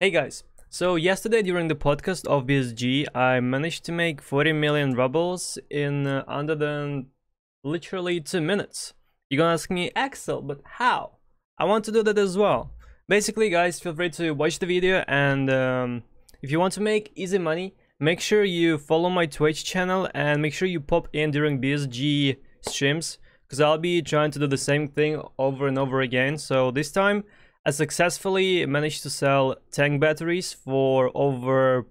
Hey guys, so yesterday during the podcast of BSG, I managed to make 40 million rubles in uh, under than literally 2 minutes. You're gonna ask me, Axel, but how? I want to do that as well. Basically, guys, feel free to watch the video and um, if you want to make easy money, make sure you follow my Twitch channel and make sure you pop in during BSG streams because I'll be trying to do the same thing over and over again. So this time, I successfully managed to sell tank batteries for over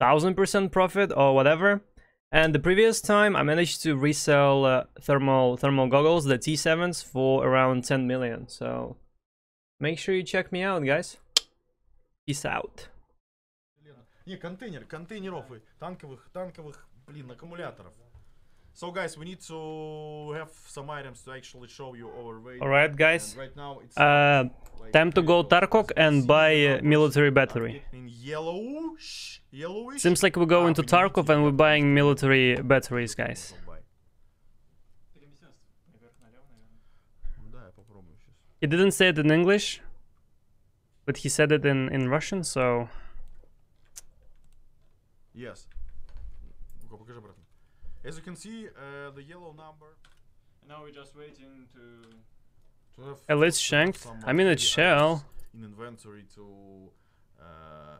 1000% profit or whatever. And the previous time I managed to resell uh, thermal thermal goggles, the T7s, for around 10 million. So make sure you check me out, guys. Peace out. Не, контейнер, контейнеров и танковых, танковых, блин, аккумуляторов. So guys, we need to have some items to actually show you our way. Alright guys, right now it's uh, like time to go Tarkov and buy military battery. Yellowish, yellowish? Seems like we go ah, into Tarkov and we're buying military batteries, guys. He didn't say it in English, but he said it in, in Russian, so... Yes. As you can see, uh, the yellow number. And now we're just waiting to. to At least shanked. I mean, it shell. In inventory to uh,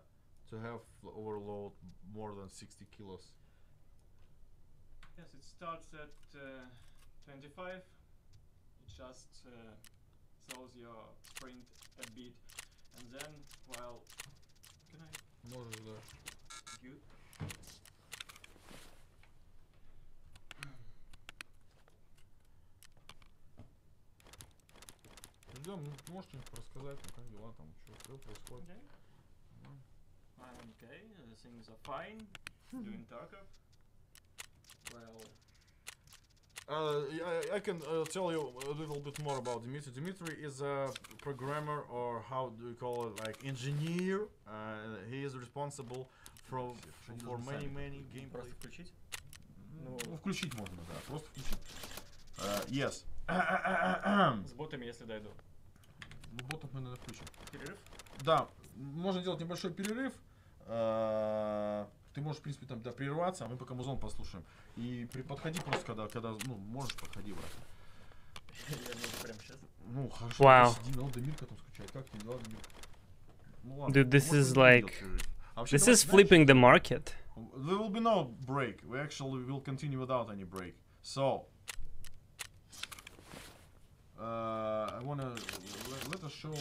to have overload more than 60 kilos. Yes, it starts at uh, 25. It just uh, slows your sprint a bit, and then while well, can I? More than that. Good. Ждем, ну, можешь что-нибудь рассказать, ну, как дела там, что, что происходит? okay? I'm okay. Uh, things are fine. Doing Tarkov. Well, Uh, I, I can uh, tell you a little bit more about Dimitri. Dimitri is a programmer, or how do you call it, like engineer. Uh, he is responsible for for many many gameplay. включить. Ну, включить можно, да, просто включить. Uh, yes. С ботами, если дойду. Ботов мы, наверное, включим. Перерыв. Да, можно делать небольшой перерыв. Uh, ты можешь, в принципе, там да, прерваться, а мы пока музон послушаем. И при, подходи просто, когда, когда, ну, можешь, подходи, брат. Я буду прямо сейчас. Ну, хорошо, Вау. сиди, ну, Дамирка там скучает. Как тебе дела, Дамир? Ну, ладно. Dude, this is like-. А вообще, This давай, is знаешь, flipping the market. There will be no break. We actually will continue without any break. So, uh, I wanna let, let us show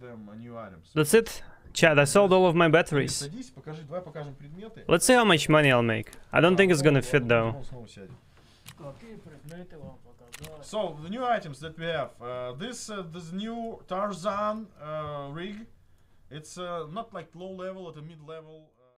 them a new items. That's it. Chad, I sold all of my Ты batteries. Садись, покажи, давай покажем предметы. Let's see how much money I'll make. I don't think it's gonna fit though. Он снова сядет. Какие предметы вам показать? So the new items that we have. Uh, this uh, this new Tarzan uh, rig. It's uh, not like low level, at a mid level.